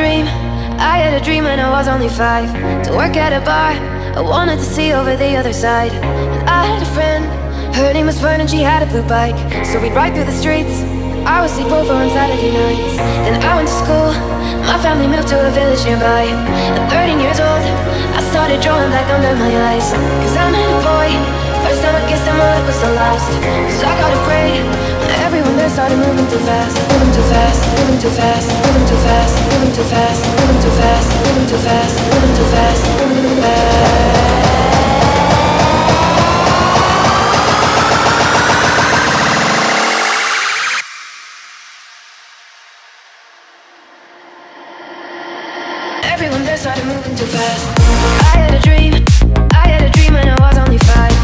I had a dream when I was only five. To work at a bar I wanted to see over the other side. And I had a friend. Her name was Fern and she had a blue bike. So we'd ride through the streets. I would sleep over on Saturday nights. Then I went to school. My family moved to a village nearby. At 13 years old I started drawing black under my eyes. Cause I'm a boy. First time I kissed someone it was the last. Cause I got afraid Everyone there started moving too fast Moving too fast, moving too fast Moving too fast, too fast too fast, too fast too fast, too fast Everyone there started moving too fast. I had a dream, I had a dream when I was only five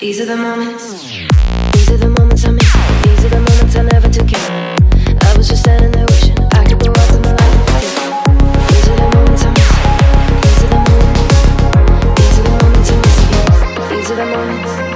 These are the moments. the mornings.